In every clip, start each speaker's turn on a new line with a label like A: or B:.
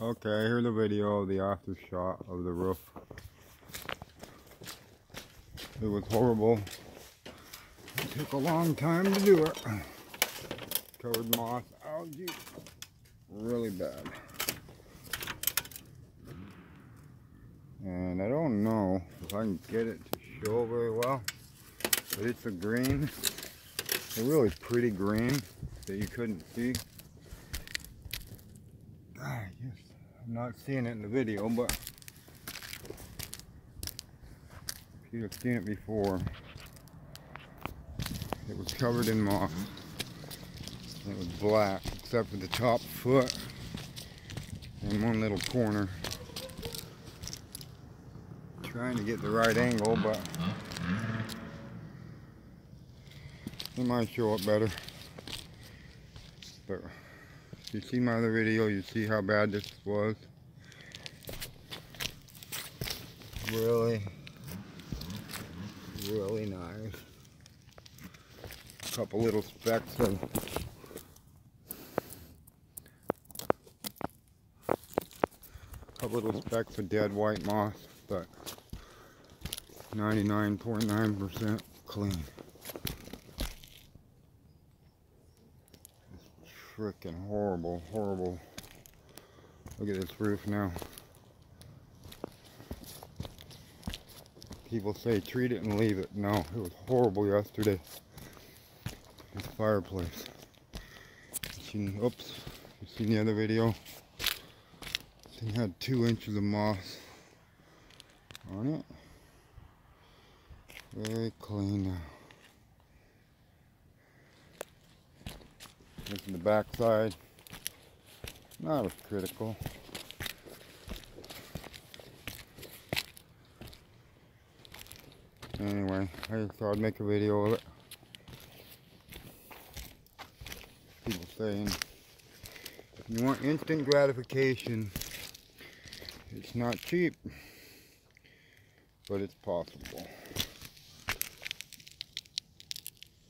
A: Okay, here's the video of the after shot of the roof. It was horrible. It took a long time to do it. Covered moss, algae, really bad. And I don't know if I can get it to show very well, but it's a green, a really pretty green that you couldn't see. Ah, yes, I'm not seeing it in the video, but if you'd have seen it before, it was covered in moss. It was black, except for the top foot and one little corner. Trying to get the right angle, but it might show up better. But you see my other video, you see how bad this was. Really, really nice. A couple little specks of couple little specks of dead white moss, but 99.9% clean. It's freaking horrible, horrible. Look at this roof now. People say treat it and leave it. No, it was horrible yesterday. This fireplace. Seen, oops, you seen the other video? It had two inches of moss on it. Very clean now. Is the backside. Not as critical. Anyway, I just thought I'd make a video of it. People saying, if you want instant gratification, it's not cheap, but it's possible.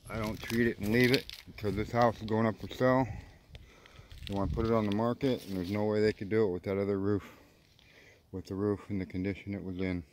A: I don't treat it and leave it because this house is going up for sale. They want to put it on the market and there's no way they could do it with that other roof, with the roof and the condition it was in.